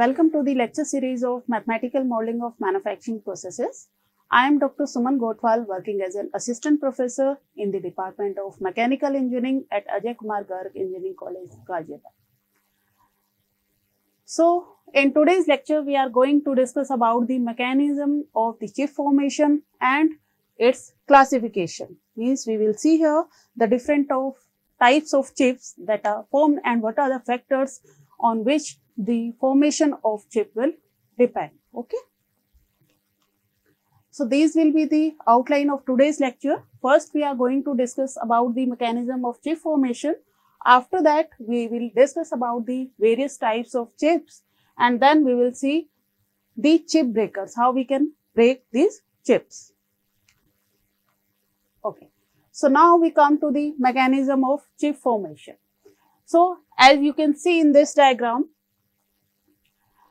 Welcome to the lecture series of Mathematical Modeling of Manufacturing Processes. I am Dr. Suman Gotwal working as an assistant professor in the Department of Mechanical Engineering at Ajay Kumar Garg Engineering College, Ghaziabad. So, in today's lecture, we are going to discuss about the mechanism of the chip formation and its classification. Means we will see here the different of types of chips that are formed and what are the factors on which the formation of chip will depend. Okay. So these will be the outline of today's lecture. First, we are going to discuss about the mechanism of chip formation. After that, we will discuss about the various types of chips and then we will see the chip breakers, how we can break these chips. Okay. So now we come to the mechanism of chip formation. So as you can see in this diagram,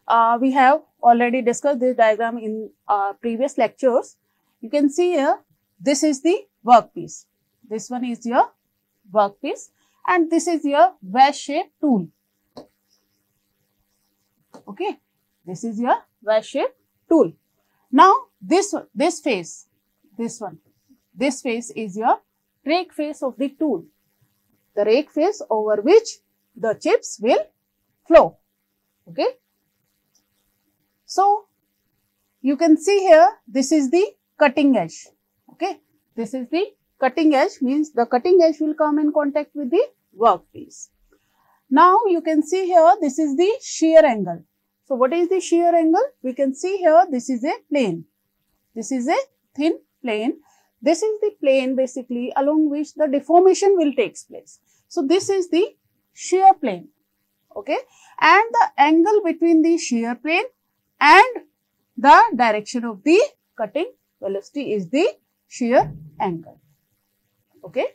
uh, we have already discussed this diagram in previous lectures. You can see here, this is the workpiece. This one is your workpiece and this is your wedge-shaped tool. Okay, this is your wedge-shaped tool. Now, this this face, this one, this face is your rake face of the tool. The rake face over which the chips will flow. Okay. So, you can see here, this is the cutting edge. Okay. This is the cutting edge means the cutting edge will come in contact with the workpiece. Now, you can see here, this is the shear angle. So, what is the shear angle? We can see here, this is a plane. This is a thin plane. This is the plane basically along which the deformation will take place. So, this is the shear plane. Okay. And the angle between the shear plane and the direction of the cutting velocity is the shear angle. Okay.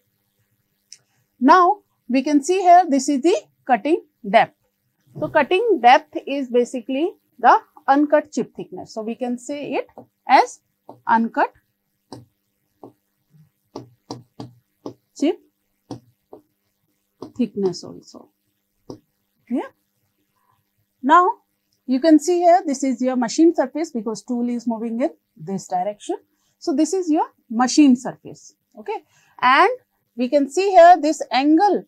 Now, we can see here this is the cutting depth. So, cutting depth is basically the uncut chip thickness. So, we can say it as uncut chip thickness also. Yeah. Now, you can see here this is your machine surface because tool is moving in this direction. So, this is your machine surface. Okay. And we can see here this angle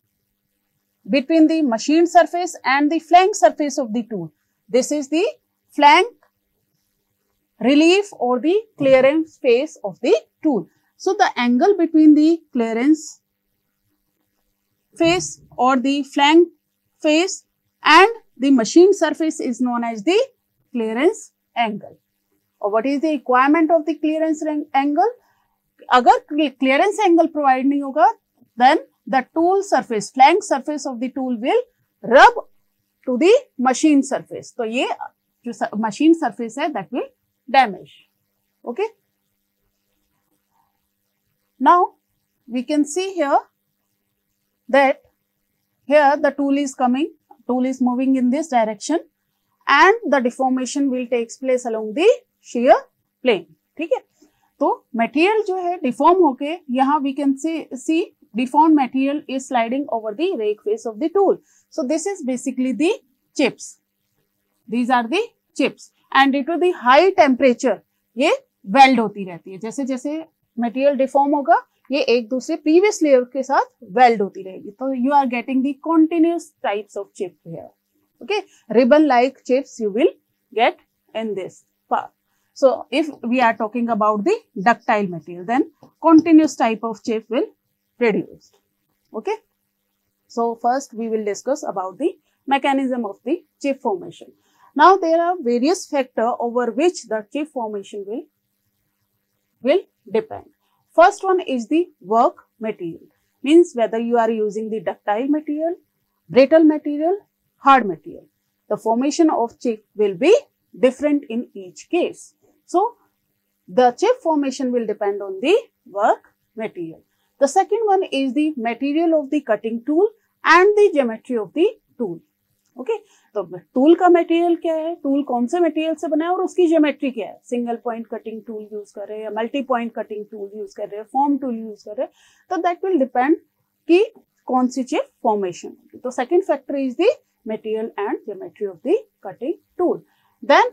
between the machine surface and the flank surface of the tool. This is the flank relief or the clearance face of the tool. So, the angle between the clearance face or the flank face and the machine surface is known as the clearance angle. Or what is the requirement of the clearance angle? अगर clearance angle provide नहीं होगा then the tool surface, flank surface of the tool will rub to the machine surface. तो ये जो machine surface है that will damage. Okay. Now we can see here that here the tool is coming, tool is moving in this direction and the deformation will takes place along the shear plane ठीक है? तो material जो है deform होके यहाँ we can see see deform material is sliding over the rake face of the tool so this is basically the chips these are the chips and due to the high temperature ये weld होती रहती है। जैसे जैसे material deform होगा ये एक दूसरे प्रीवियस लेयर के साथ वेल्ड होती रहेगी। तो you are getting the continuous types of chip here okay ribbon like chips you will get in this part so if we are talking about the ductile material then continuous type of chip will produced okay so first we will discuss about the mechanism of the chip formation now there are various factor over which the chip formation will will depend. First one is the work material, means whether you are using the ductile material, brittle material, hard material. The formation of chip will be different in each case. So, the chip formation will depend on the work material. The second one is the material of the cutting tool and the geometry of the tool. Okay? तो tool का material क्या है? Tool कौन से material से बना है और उसकी ज्योमेट्री क्या है? Single point cutting tool use कर रहे हैं multi point cutting tool use कर रहे हैं फॉर्म टूल यूज़ कर रहे हैं तो दैट विल डिपेंड कि कौन सी चिप फॉर्मेशन होगी। तो second factor is the material and geometry of the cutting tool. Then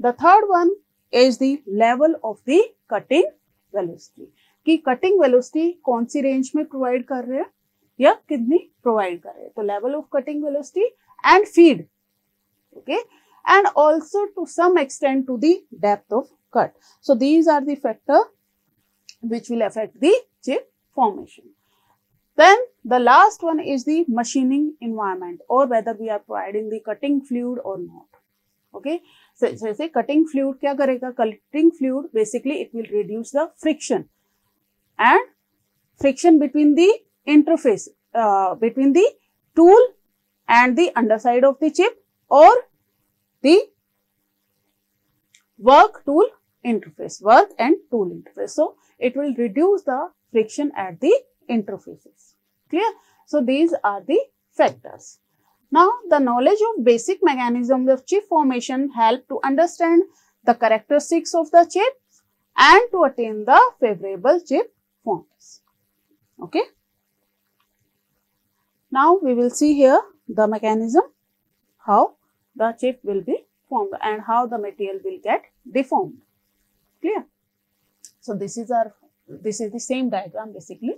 the third one is the level of the cutting velocity. कि कटिंग वेलोसिटी कौन सी रेंज में प्रोवाइड कर रहे हैं या कितनी प्रोवाइड कर रहे हैं? तो level of cutting velocity and feed okay and also to some extent to the depth of cut. So, these are the factor which will affect the chip formation. Then the last one is the machining environment or whether we are providing the cutting fluid or not. Okay. So, so say cutting fluid kya karega? Cutting fluid basically it will reduce the friction and friction between the interface uh, between the tool and the underside of the chip or the work tool interface, work and tool interface. So, it will reduce the friction at the interfaces. Clear? So, these are the factors. Now, the knowledge of basic mechanisms of chip formation help to understand the characteristics of the chip and to attain the favorable chip forms. Okay. Now, we will see here the mechanism, how the chip will be formed and how the material will get deformed. Clear? So, this is our, this is the same diagram basically.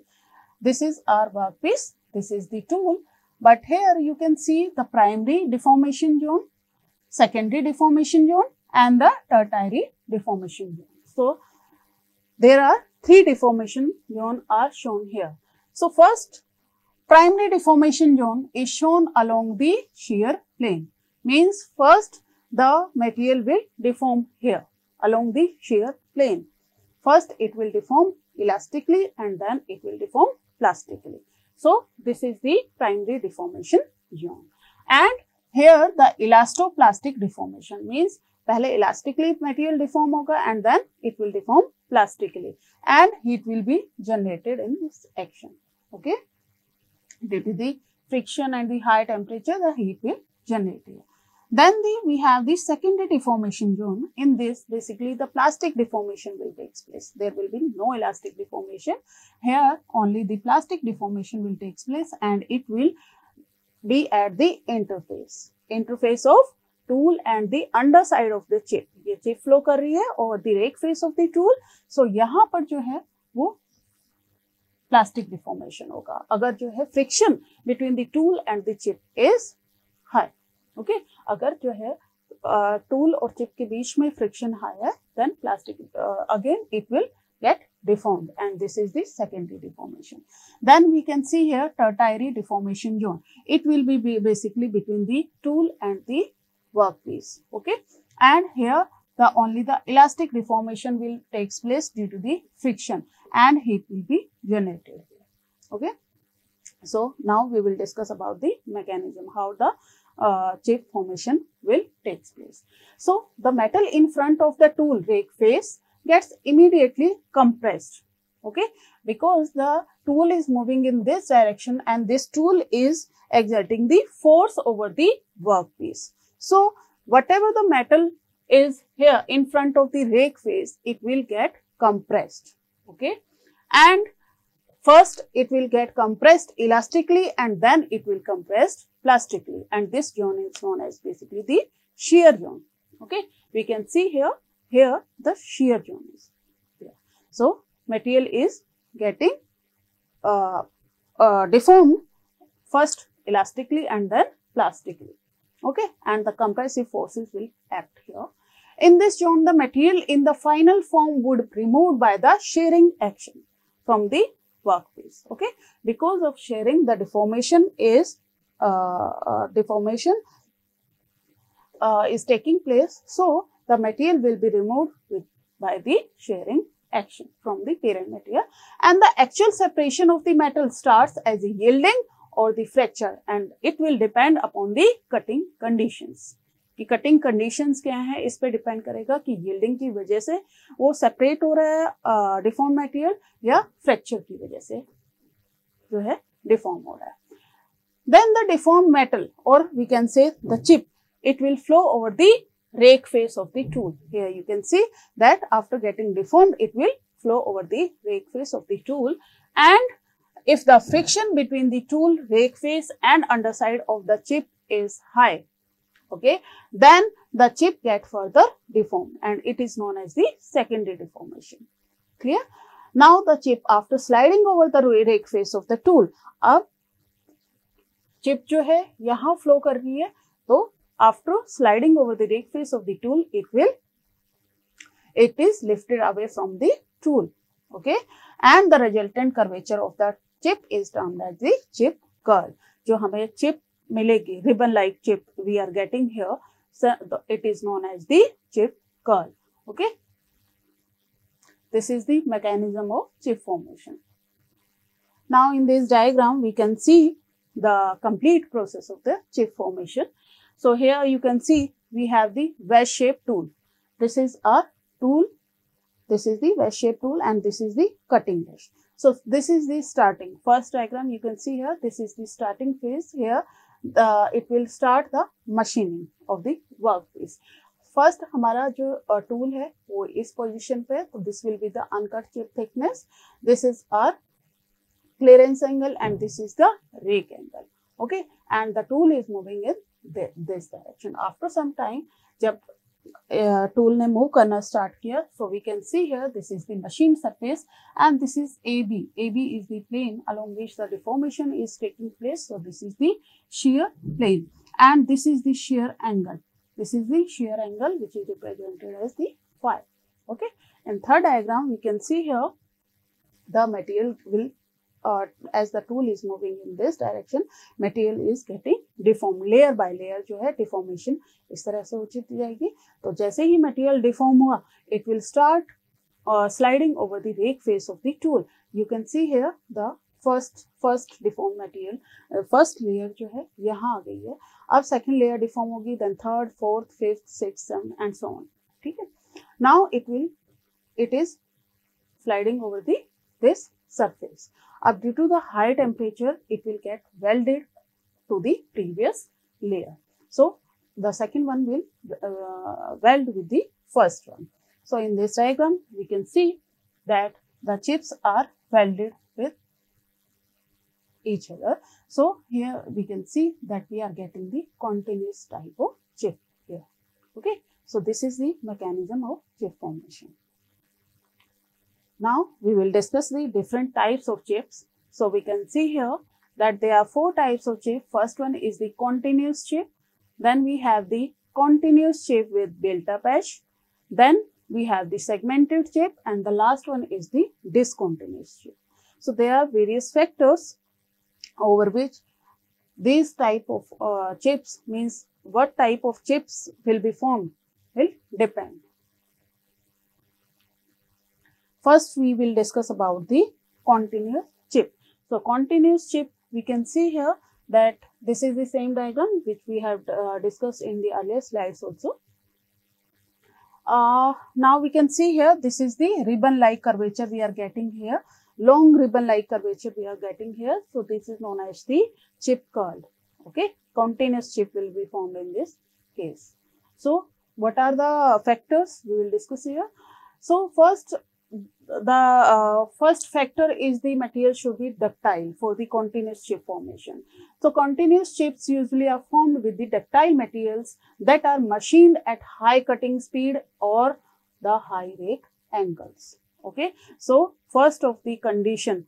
This is our workpiece, this is the tool, but here you can see the primary deformation zone, secondary deformation zone and the tertiary deformation zone. So, there are three deformation zone are shown here. So, first primary deformation zone is shown along the shear plane means first the material will deform here along the shear plane. First it will deform elastically and then it will deform plastically. So, this is the primary deformation zone. And here the elastoplastic deformation means पहले elastically material deform होगा and then it will deform plastically and heat will be generated in this action. Okay. Due to the friction and the high temperature, the heat will generate here. Then the, we have the secondary deformation zone. In this, basically the plastic deformation will take place. There will be no elastic deformation. Here, only the plastic deformation will take place and it will be at the interface. Interface of tool and the underside of the chip. ये chip flow कर रही है और the rake face of the tool. So, यहाँ पर जो है वो plastic deformation होगा अगर जो है friction between the tool and the chip is high. Okay अगर जो है टूल और चिप के बीच में फ्रिक्शन हाई है then plastic again it will get deformed and this is the secondary deformation. Then we can see here tertiary deformation zone. It will be basically between the tool and the workpiece. Okay. And here the only the elastic deformation will takes place due to the friction and heat will be generated. Okay. So now we will discuss about the mechanism, how the uh, chip formation will take place. So, the metal in front of the tool rake face gets immediately compressed, okay, because the tool is moving in this direction and this tool is exerting the force over the workpiece. So, whatever the metal is here in front of the rake face, it will get compressed, okay, and first it will get compressed elastically and then it will compressed plastically and this zone is known as basically the shear zone. Okay, we can see here, here the shear zone is there. So, material is getting uh, uh, deformed first elastically and then plastically. Okay, and the compressive forces will act here. In this zone, the material in the final form would be removed by the shearing action from the workpiece. Okay, because of shearing, the deformation is uh, uh, deformation uh, is taking place. So, the material will be removed with, by the shearing action from the parent material and the actual separation of the metal starts as a yielding or the fracture and it will depend upon the cutting conditions. कि cutting conditions क्या है, इस पर depend करेगा कि yielding की वजह से वो सेपरेट हो रहा है डिफॉर्म मटेरियल या फ्रैक्चर की वजह से जो है डिफॉर्म हो रहा है। देन द डिफॉर्म मेटल और we can say the chip it will flow over the rake face of the tool here you can see that after getting deformed it will flow over the rake face of the tool and if the friction between the tool rake face and under side of the chip is high okay, then the chip get further deformed and it is known as the secondary deformation. Clear? Now the chip after sliding over the rake face of the tool, अब chip जो है यहाँ flow कर रही है तो after sliding over the rake face of the tool, it will it is lifted away from the tool okay and the resultant curvature of the chip is termed as the chip curl जो हमें chip ribbon-like chip we are getting here. So it is known as the chip curl. Okay. This is the mechanism of chip formation. Now in this diagram, we can see the complete process of the chip formation. So here you can see we have the wedge-shaped tool. This is our tool. This is the wedge-shaped tool and this is the cutting edge. So this is the starting. First diagram you can see here, this is the starting phase here uh, it will start the machining of the workpiece. First हमारा जो tool uh, है वो इस position पे तो this will be the uncut chip thickness this is are clearance angle and this is the rake angle okay and the tool is moving in this direction after some time जब tool ने move करना start किया so we can see here this is the machine surface and this is A B A B is the plane along which the deformation is taking place so this is the shear plane and this is the shear angle this is the shear angle which is represented as the phi okay in third diagram we can see here the material will uh, as the tool is moving in this direction material is getting deform layer by layer जो है deformation इस तरह से उचित जाएगी। तो जैसे ही मटेरियल डिफॉर्म हुआ it will start sliding over the rake face of the tool you can see here the first first deform material first layer जो है यहाँ आ गई है। अब सेकेंड लेयर डिफॉर्म होगी then third fourth fifth six and so on ठीक है? Now it will it is sliding over this surface अब due to to the high temperature, it will get to the previous layer. So, the second one will uh, weld with the first one. So, in this diagram, we can see that the chips are welded with each other. So, here we can see that we are getting the continuous type of chip here. Okay. So, this is the mechanism of chip formation. Now we will discuss the different types of chips. So we can see here that there are four types of chip. First one is the continuous chip. Then we have the continuous chip with built-up edge. Then we have the segmented chip and the last one is the discontinuous chip. So there are various factors over which these type of uh, chips means what type of chips will be formed will depend. First, we will discuss about the continuous chip. So, continuous chip, we can see here that this is the same diagram which we have uh, discussed in the earlier slides also. Uh, now, we can see here, this is the ribbon-like curvature we are getting here. Long ribbon-like curvature we are getting here. So, this is known as the chip curl. Okay, continuous chip will be formed in this case. So, what are the factors we will discuss here? So, first the uh, first factor is the material should be ductile for the continuous chip formation. So continuous chips usually are formed with the ductile materials that are machined at high cutting speed or the high rake angles. Okay. So first of the condition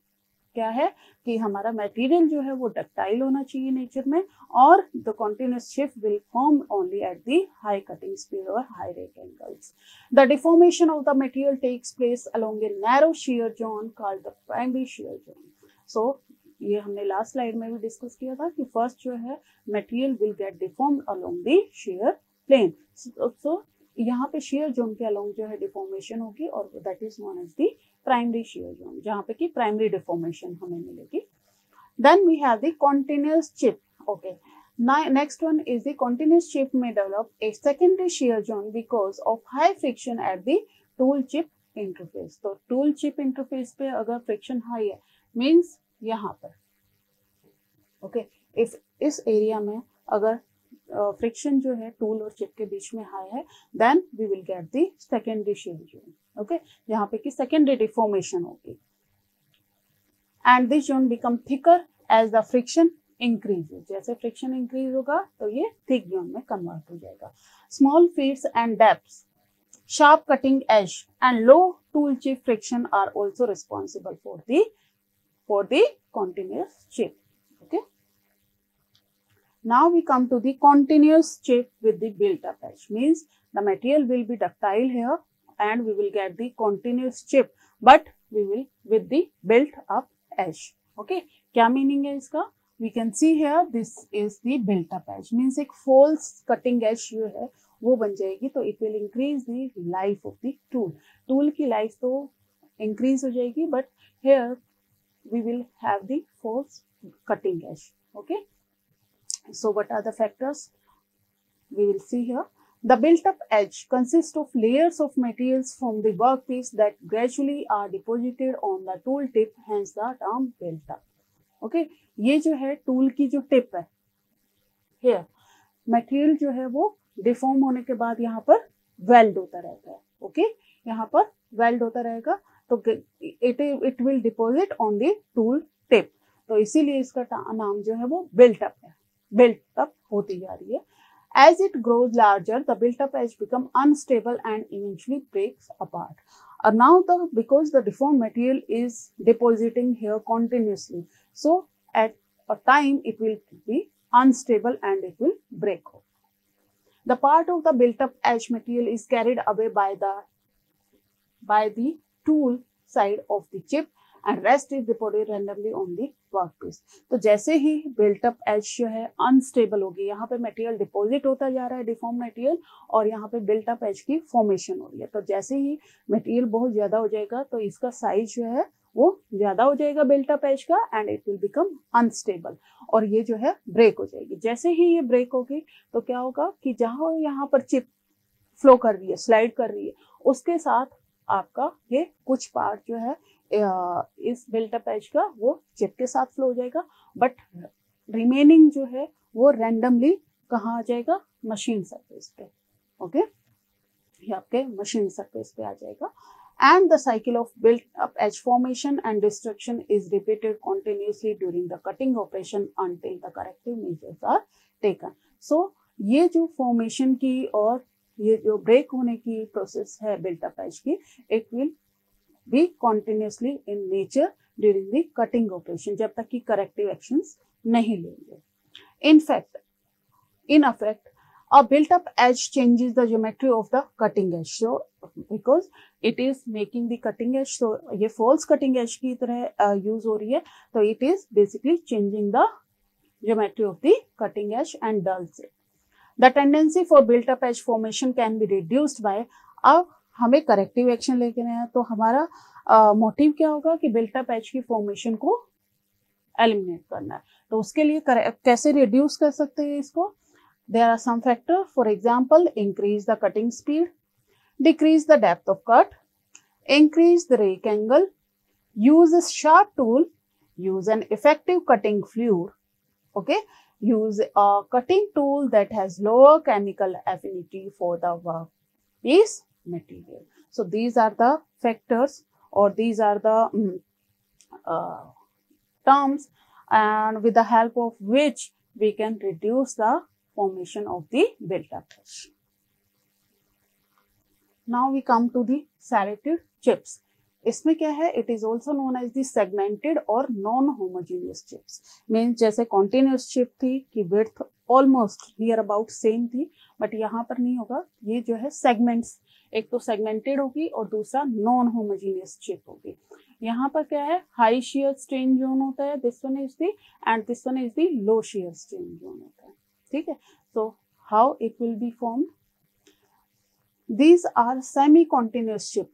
क्या है कि हमारा material जो है वो ductile होना चाहिए nature में और the continuous shift will form only at the high cutting speed और high rate angles the deformation of the material takes place along a narrow shear zone called the primary shear zone so ये हमने last slide में भी discuss किया था कि first जो है material will get deform along the shear plane so यहाँ पे शेयर जोन के अलोंग जो है डिफॉर्मेशन होगी और that is known as the primary shear zone जहाँ पे कि प्राइमरी डिफॉर्मेशन हमें मिलेगी। Then we have the continuous chip okay next one is the continuous chip में develop a secondary shear zone because of high friction at the tool chip interface तो tool chip interface पे अगर friction high है means यहाँ पर okay okay, इस area में अगर फ्रिक्शन जो है टूल और चिप के बीच में हाई है then we will get the secondary shear okay यहाँ पे की सेकेंडरी डिफॉर्मेशन होगी। And this zone become thicker as the friction increase जैसे फ्रिक्शन इंक्रीज होगा तो ये थिक जोन में कन्वर्ट हो जाएगा। Small feeds and depth sharp cutting edge and low tool chip friction are also responsible for the for the continuous okay now we come to the continuous chip with the built up edge means the material will be ductile here and we will get the continuous chip but we will with the built up edge okay kya meaning hai iska we can see here this is the built up edge means एक false cutting edge जो है वो बन जाएगी तो it will increase the life of the tool tool की life तो increase हो जाएगी but here we will have the force cutting edge okay So what are the factors we will see here the built up edge consists of layers of materials from the workpiece that gradually are deposited on the tool tip hence the term built up okay ये जो है tool की जो tip है hair material जो है वो deform होने के बाद यहाँ पर वेल्ड होता रहता है ओके यहाँ पर वेल्ड होता रहेगा तो it it will deposit on the tool tip तो इसीलिए इसका नाम जो है वो बिल्ट अप है built up hoti ja as it grows larger the built up edge become unstable and eventually breaks apart. And now the because the deformed material is depositing here continuously so at a time it will be unstable and it will break off. The part of the built up ash material is carried away by the by the tool side of the chip and rest is deposited randomly on the workpiece तो जैसे ही built up as जो है unstable होगी यहाँ पे material deposit होता जा रहा है डिफॉर्म मटेरियल और यहाँ पे बिल्टअप एज की फॉर्मेशन हो रही है। तो जैसे ही मटेरियल बहुत ज़्यादा हो जाएगा तो इसका साइज़ जो है, वो ज़्यादा हो जाएगा बिल्टअप एज का and it will become unstable और ये जो है ब्रेक हो जाएगी। जैसे ही ये ब्रेक होगी तो क्या होगा कि जहाँ यहाँ पर चिप फ्लो कर रही है स्लाइड कर रही है, उसके साथ आपका ये कुछ पार्ट जो है इस बिल्टअप एज का वो चिप के साथ फ्लो हो जाएगा बट रिमेनिंग जो है वो रैंडमली कहाँ आ जाएगा? मशीन सरफेस पे ओके ये आपके मशीन सरफेस पे आ जाएगा। And the cycle of built up edge formation and destruction is repeated continuously during the cutting operation until the corrective measures are taken so ये जो फॉर्मेशन की और ये जो ब्रेक होने की प्रोसेस है बिल्ट अप एज की it will be continuously in nature during the cutting operation जब तक कि करेक्टिव एक्शन नहीं लेंगे। In fact in affect a built up edge changes the geometry of the cutting edge so because it is making the cutting edge so ये false cutting edge की तरह use हो रही है तो it is basically changing the geometry of the cutting edge and dulls it the tendency for built up edge formation can be reduced by a हमें corrective action लेके रहे हैं तो हमारा मोटिव uh, क्या होगा कि बिल्टअप एच की फॉर्मेशन को एलिमिनेट करना है। तो उसके लिए कर, कैसे रिड्यूस कर सकते हैं इसको? There are some factor for example increase the cutting speed decrease the depth of cut increase the rake angle use a sharp tool use an effective cutting fluid okay use a cutting tool that has lower chemical affinity for the work is material. So, these are the factors or these are the um, uh, terms and with the help of which we can reduce the formation of the built-up. Now we come to the serrated chips. इसमें क्या है it is also known as the segmented और non homogeneous chips means जैसे continuous chip थी कि width almost near about same थी but यहाँ पर नहीं होगा ये जो है सेगमेंट्स एक तो सेगमेंटेड होगी और दूसरा नॉन होमोजीनियस चिप होगी। यहाँ पर क्या है? हाई शेयर स्ट्रेन जोन होता है this one is the end this one is the low shear strain zone होता है। ठीक है? So how it will be form these are semi continuous chip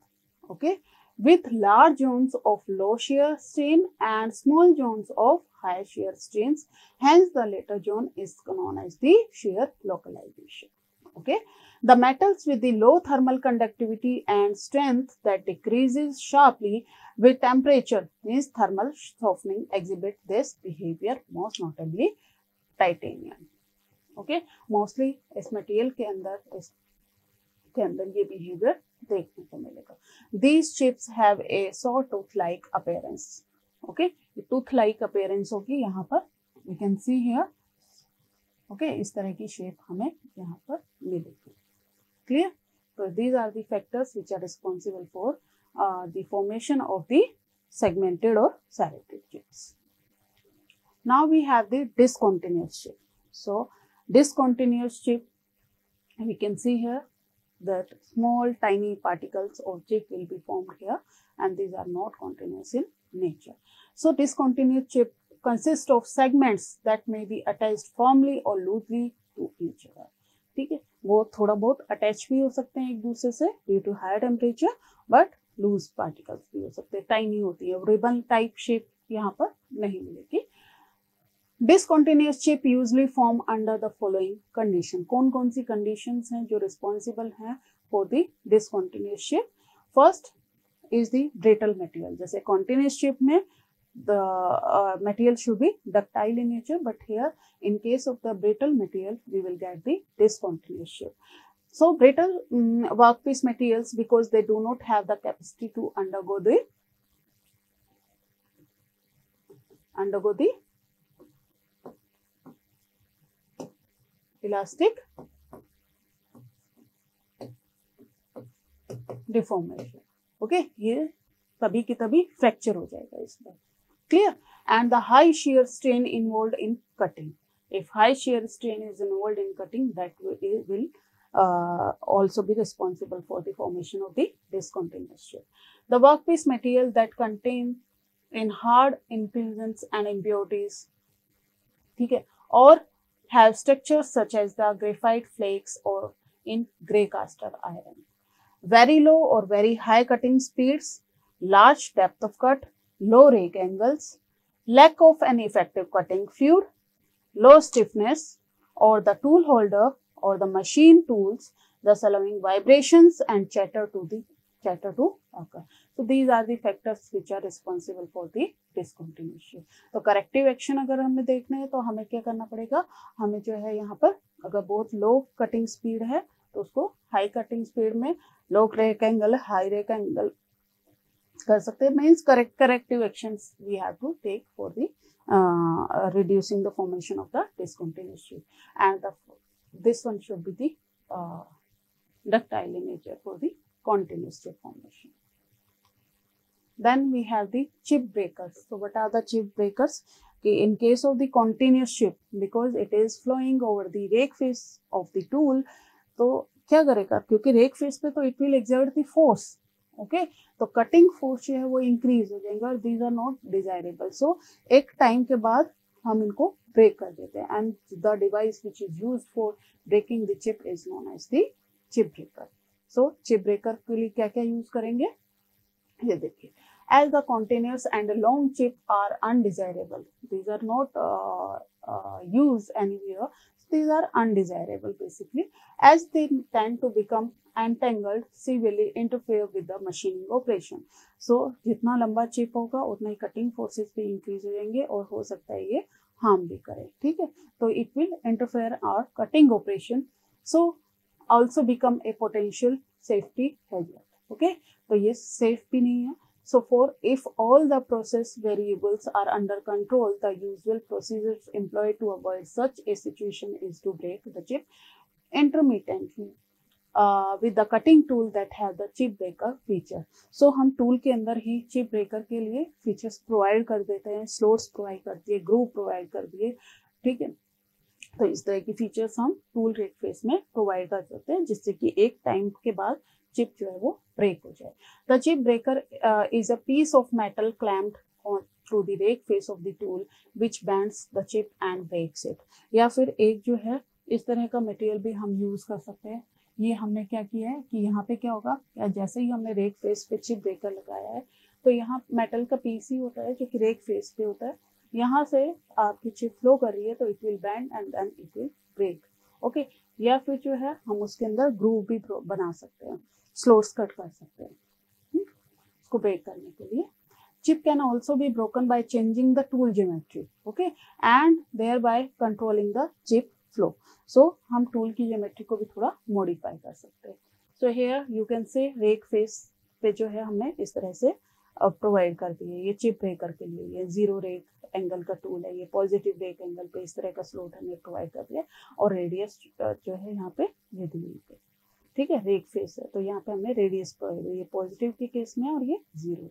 okay with large zones of low shear strain and small zones of high shear strain hence the latter zone is known as the shear localization okay the metals with the low thermal conductivity and strength that decreases sharply with temperature means thermal softening exhibit this behavior most notably titanium okay mostly इस material के अंदर इस के अंदर ये behaviour देखने को मिलेगा these chips have a saw tooth like appearance okay tooth like appearance होगी यहाँ पर we can see here okay इस तरह की शेप हमें यहाँ पर मिलेगी क्लियर तो these are the factors which are responsible for the formation of the segmented or serrated chips. Now we have the discontinuous chip. So discontinuous chip, we can see here that small tiny particles of chip will be formed here and these are not continuous in nature. So discontinuous chip consists of segments that may be attached firmly or loosely to each other. ठीक है? वो थोड़ा बहुत attach भी हो सकते हैं एक दूसरे से due to higher temperature but loose particles भी हो सकते हैं। टाइनी होती है। रिबन टाइप शेप यहाँ पर नहीं मिलेगी। Discontinuous chip usually form under the following condition कौन कौन सी कंडीशन हैं जो रिस्पॉन्सिबल हैं for the discontinuous chip first is the brittle material जैसे कॉन्टिन्यूस चिप में the uh, material should be ductile in nature but here in case of the brittle material we will get the discontinuous shape so brittle um, workpiece materials because they do not have the capacity to undergo the undergo the elastic deformation okay ये तभी की तभी fracture हो जाएगा इसमें clear. And the high shear strain involved in cutting. If high shear strain is involved in cutting that will, will uh, also be responsible for the formation of the discontinuous shear. the workpiece material that contain in hard impurities and impurities okay, or have structures such as the graphite flakes or in gray caster iron. Very low or very high cutting speeds large depth of cut low rake angles, lack of an effective cutting fluid, low stiffness, or the tool holder or the machine tools, thus allowing vibrations and chatter to the chatter to occur. So these are the factors which are responsible for the discontinuation. तो corrective action अगर हमें देखना है तो हमें क्या करना पड़ेगा हमें जो है यहाँ पर अगर बहुत लो कटिंग स्पीड है तो उसको हाई कटिंग स्पीड में low rake angle high rake angle कर सकते हैं means correct corrective action we have to take for the reducing the formation of the discontinuous shape and the, this one should be the uh, ductile in nature for the continuous chip formation. Then we have the chip breakers. So what are the chip breakers? Okay, in case of the continuous chip, because it is flowing over the rake face of the tool, तो क्या करेगा क्योंकि rake face पे तो it will exert the force okay तो cutting force जो है वो इंक्रीज हो जाएँगे और these are not desirable so एक टाइम के बाद हम इनको ब्रेक कर देते हैं. And the device which is use for breaking the chip is known as the chip breaker so chip breaker के लिए क्या क्या यूज़ करेंगे? ये देखिए. Continuous and long chip are undesirable these are not uh, uh, used anywhere these are undesirable basically as they tend to become entangled severely interfere with the machining operation so जितना लंबा chip होगा उतना ही cutting forces भी increase हो जाएँगे और हो सकता है ये हार्म भी करे ठीक है तो it will interfere our cutting operation so also become a potential safety hazard okay तो ये सेफ़ भी नहीं है So for if all the process variables are under control, the usual procedures employed to avoid such a situation is to break the chip intermittently uh, with the cutting tool that have the chip breaker feature. So हम tool के अंदर ही chip breaker के लिए features provide कर देते हैं, slots provide कर दिए, groove provide कर दिए, ठीक है तो इस तरह की फीचर्स हम टूल रेक फेस में प्रोवाइड कर सकते हैं जिससे कि एक टाइम के बाद चिप जो है वो ब्रेक हो जाए। The chip breaker is a piece of metal clamped through the rake face of the tool which bends the chip and breaks it या फिर एक जो है, इस तरह का मटेरियल भी हम यूज़ कर सकते हैं। ये हमने क्या किया है कि यहाँ पे क्या होगा, या जैसे ही हमने रेक फेस पे चिप ब्रेकर लगाया है तो यहाँ मेटल का पीस ही होता है, जो कि रेक फेस पे होता है। यहाँ से आपकी चिप फ्लो कर रही है तो it will bend and then it will break okay या फिर जो है, हम उसके अंदर ग्रूव भी बना सकते हैं। स्लोट्स कट कर सकते हैं इसको ब्रेक करने के लिए। Chip can also be broken by changing the tool geometry, okay? And thereby controlling the chip flow. So, हम tool की geometry को भी थोड़ा modify कर सकते हैं। So, here you can say rake face पे जो है हमने इस तरह से प्रोवाइड करती है। ये चिप ब्रेकर के लिए, ये ज़ीरो रेक एंगल का टूल है, ये पॉजिटिव रेक एंगल पे इस तरह का स्लोट हमें प्रोवाइड कर दिया और रेडियस जो है यहाँ पे ये दी हुई है। ठीक है रेक फेस है। तो यहाँ पे हमने रेडियस पढ़ ये पॉजिटिव के केस में और ये ज़ीरो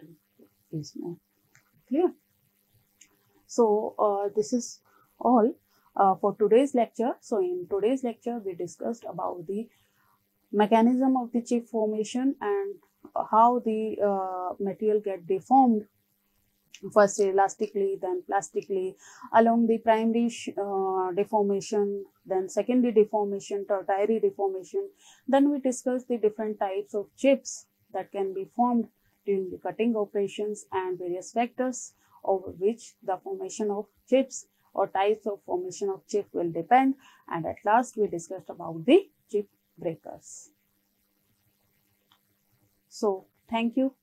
केस में clear so this is all for today's lecture so in today's lecture we discussed about the mechanism of the chip formation and how the material get deformed first elastically then plastically along the primary uh, deformation then secondary deformation tertiary deformation then we discussed the different types of chips that can be formed during the cutting operations and various factors over which the formation of chips or types of formation of chip will depend and at last we discussed about the chip breakers. So, thank you.